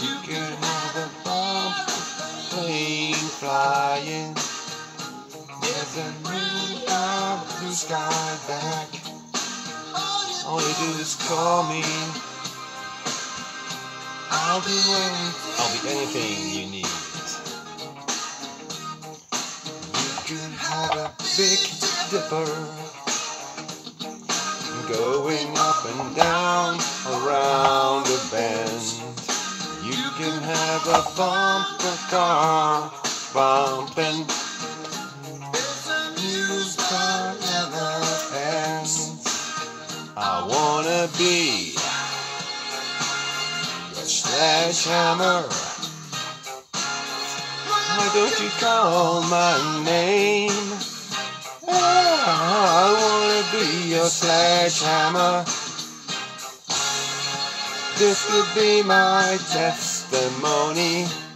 You can have a flying. A new blue sky. All you do is call me. I'll anything. I'll be anything you need. You can have a big dipper going up and down. Can have a bumper car bumping. News car never ends. I wanna be your sledgehammer. Why don't you call my name? Ah, I wanna be your sledgehammer. This could be my testimony.